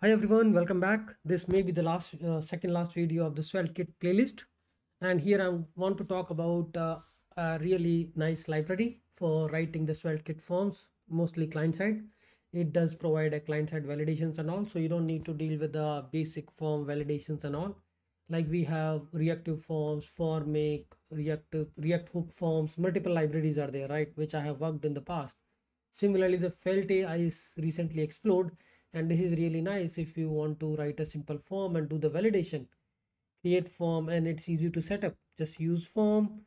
Hi everyone, welcome back. This may be the last, uh, second last video of the SvelteKit playlist. And here I want to talk about uh, a really nice library for writing the SvelteKit forms, mostly client side. It does provide a client side validations and all, so you don't need to deal with the basic form validations and all. Like we have reactive forms, Formik, react, react hook forms, multiple libraries are there, right? Which I have worked in the past. Similarly, the Felte AI is recently explored and this is really nice if you want to write a simple form and do the validation. Create form and it's easy to set up. Just use form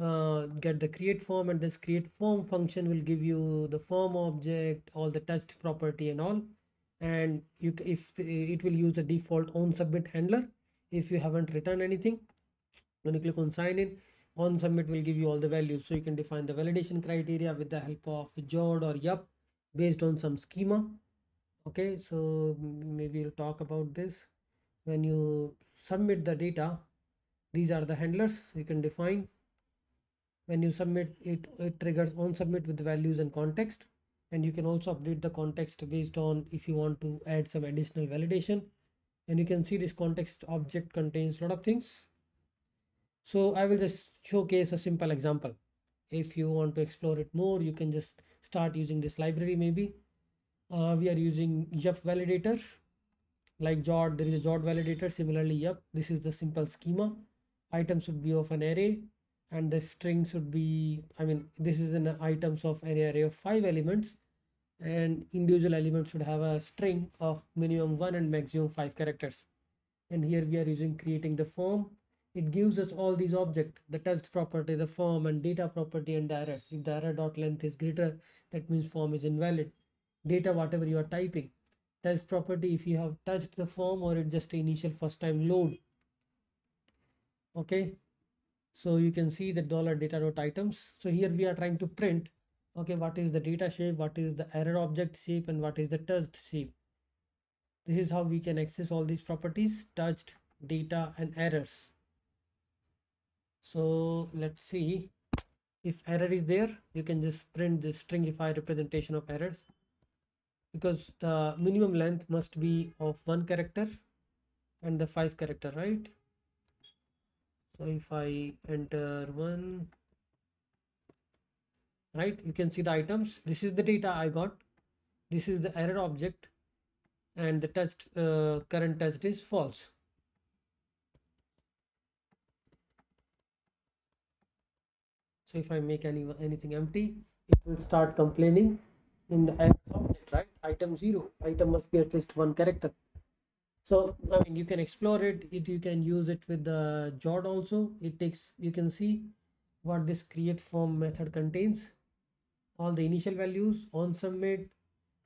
uh, get the create form and this create form function will give you the form object all the test property and all. And you if it will use the default on submit handler if you haven't written anything. When you click on sign in on submit will give you all the values. So you can define the validation criteria with the help of Zod or yup based on some schema okay so maybe we'll talk about this. When you submit the data these are the handlers you can define. When you submit it it triggers on submit with values and context. And you can also update the context based on if you want to add some additional validation. And you can see this context object contains a lot of things. So i will just showcase a simple example. If you want to explore it more you can just start using this library maybe uh, we are using yup validator. Like Zod there is a Zod validator. Similarly yup this is the simple schema. Item should be of an array and the string should be i mean this is an items of an array of five elements and individual elements should have a string of minimum one and maximum five characters. And here we are using creating the form. It gives us all these objects the test property the form and data property and errors if the error dot length is greater that means form is invalid data whatever you are typing. Test property if you have touched the form or it just initial first time load. Okay? So you can see the dollar data dot items. So here we are trying to print okay what is the data shape what is the error object shape and what is the touched shape. This is how we can access all these properties touched data and errors. So let's see. If error is there you can just print the stringify representation of errors because the minimum length must be of one character and the five character right? So if i enter one right you can see the items. This is the data i got. This is the error object and the test uh, current test is false. So if i make any anything empty it will start complaining in the item 0 item must be at least one character. So i mean you can explore it, it you can use it with the Zod also. It takes you can see what this create form method contains. All the initial values on submit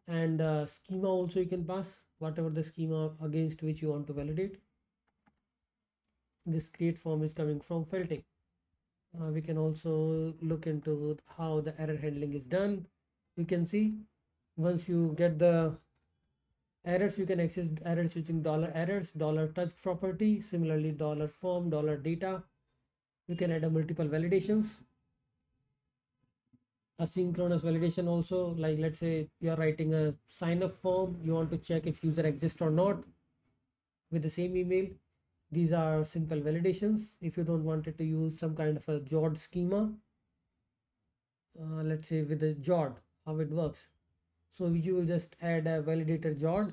and uh, schema also you can pass whatever the schema against which you want to validate. This create form is coming from felting. Uh, we can also look into how the error handling is done. You can see once you get the errors you can access errors using dollar errors dollar touch property similarly dollar form dollar data. You can add a multiple validations. Asynchronous validation also like let's say you are writing a sign up form you want to check if user exists or not with the same email. These are simple validations. If you don't want it to use some kind of a Zod schema uh, let's say with the Zod how it works so you will just add a validator Zod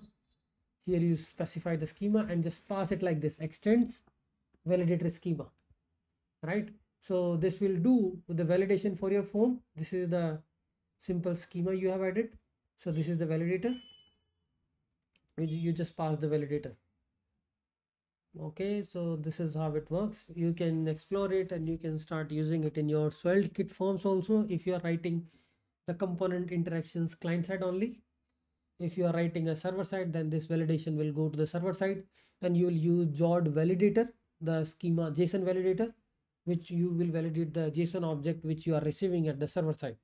here you specify the schema and just pass it like this. Extends validator schema right? So this will do the validation for your form. This is the simple schema you have added. So this is the validator. You just pass the validator. Okay so this is how it works. You can explore it and you can start using it in your svelte kit forms also. If you are writing the component interactions client side only. If you are writing a server side then this validation will go to the server side and you will use Zod validator the schema json validator which you will validate the json object which you are receiving at the server side